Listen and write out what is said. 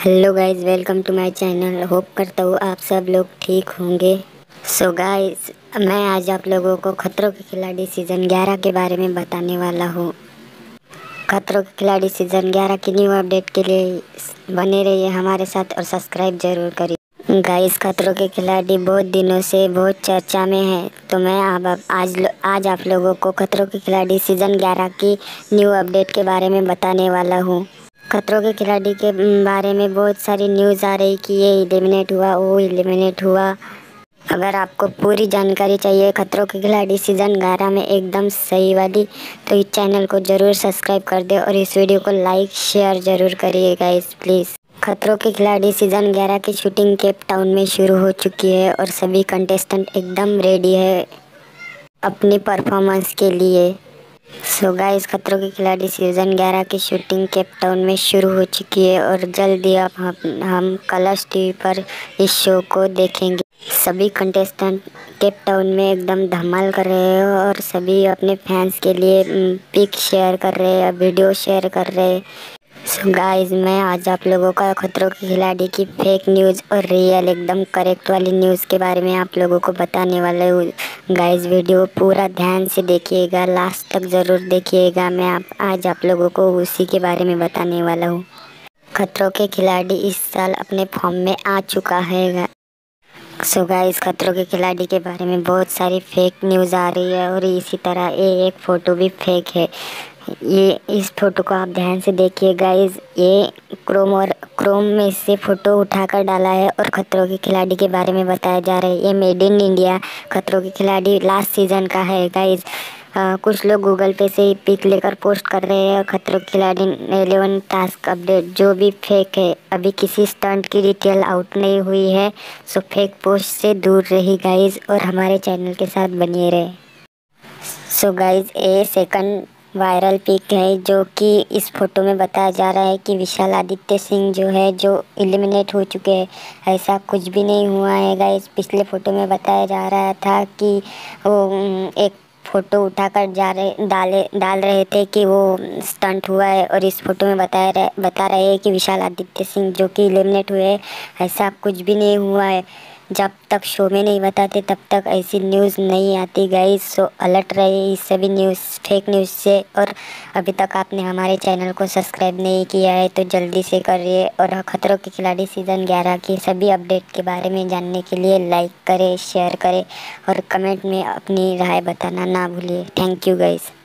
Hello guys welcome to my channel hope करता हूँ आप सब लोग ठीक होंगे। सो so गाइस मैं आज आप लोगों को खतरों के खिलाड़ी सीज़न 11 के बारे में बताने वाला हूँ। खतरों के खिलाड़ी सीज़न 11 की न्यू अपडेट के लिए बने रहिए हमारे साथ और सब्सक्राइब ज़रूर करिए। गाइस खतरों के खिलाड़ी बहुत दिनों से बहुत चर्चा में है तो मैं अब आज आज आप लोगों को खतरों के खिलाड़ी सीज़न 11 की न्यू अपडेट के बारे में बताने वाला हूँ। खतरों के खिलाड़ी के बारे में बहुत सारी न्यूज़ आ रही कि ये एलिमिनेट हुआ, वो एलिमिनेट हुआ। अगर आपको पूरी जानकारी चाहिए, खतरों के खिलाड़ी सीज़न ग्यारह में एकदम सही वाली तो इस चैनल को ज़रूर सब्सक्राइब कर दे और इस वीडियो को लाइक शेयर ज़रूर करिएगा इस प्लीज़ खतरों के खिलाड़ी सीज़न ग्यारह की शूटिंग केप टाउन में शुरू हो चुकी है और सभी कंटेस्टेंट एकदम रेडी है अपनी परफॉर्मेंस के लिए। सो गाइस खतरों के खिलाड़ी सीज़न 11 की शूटिंग केप टाउन में शुरू हो चुकी है और जल्द ही अब हम, हम कलर्स टीवी पर इस शो को देखेंगे। सभी कंटेस्टेंट केप टाउन में एकदम धमाल कर रहे हैं और सभी अपने फैंस के लिए पिक शेयर कर रहे हैं वीडियो शेयर कर रहे हैं। सो गाइस मैं आज आप लोगों का खतरों के खिलाड़ी की फेक न्यूज़ और रियल एकदम करेक्ट वाली न्यूज़ के बारे में आप लोगों को बताने वाले हूँ। गाइस वीडियो पूरा ध्यान से देखिएगा लास्ट तक ज़रूर देखिएगा। मैं आप, आज आप लोगों को उसी के बारे में बताने वाला हूँ। खतरों के खिलाड़ी इस साल अपने फॉर्म में आ चुका है। सो गाइस खतरों के खिलाड़ी के बारे में बहुत सारी फेक न्यूज़ आ रही है और इसी तरह ये एक फ़ोटो भी फेक है। ये, इस फ़ोटो को आप ध्यान से देखिए गाइस ये क्रोम और क्रोम में से फ़ोटो उठाकर डाला है और खतरों के खिलाड़ी के बारे में बताया जा रहा है। ये मेड इन इंडिया खतरों के खिलाड़ी लास्ट सीज़न का है गाइस आ, कुछ लोग गूगल पे से ही पिक लेकर पोस्ट कर रहे हैं खतरों के खिलाड़ी एलेवन टास्क अपडेट जो भी फेक है। अभी किसी स्टंट की डिटेल आउट नहीं हुई है सो फेक पोस्ट से दूर रही गाइज़ और हमारे चैनल के साथ बनिए रहे। So guys a second viral pic है जो कि इस फ़ोटो में बताया जा रहा है कि विशाल आदित्य सिंह जो है जो एलिमिनेट हो चुके हैं। ऐसा कुछ भी नहीं हुआ है गाइस पिछले फ़ोटो में बताया जा रहा था कि वो एक फ़ोटो उठाकर जा रहे, डाले, डाल रहे थे कि वो स्टंट हुआ है और इस फ़ोटो में बताया रहे, बता रहे हैं कि विशाल आदित्य सिंह जो कि लेमिनेट हुए ऐसा कुछ भी नहीं हुआ है। जब तक शो में नहीं बताते, तब तक ऐसी न्यूज़ नहीं आती गई सो अलर्ट रहे इस सभी न्यूज़ फेक न्यूज़ से। और अभी तक आपने हमारे चैनल को सब्सक्राइब नहीं किया है तो जल्दी से करिए। और खतरों के खिलाड़ी सीज़न 11 की सभी अपडेट के बारे में जानने के लिए लाइक करें शेयर करें। और कमेंट में अपनी राय बताना ना भूलिए। Thank you guys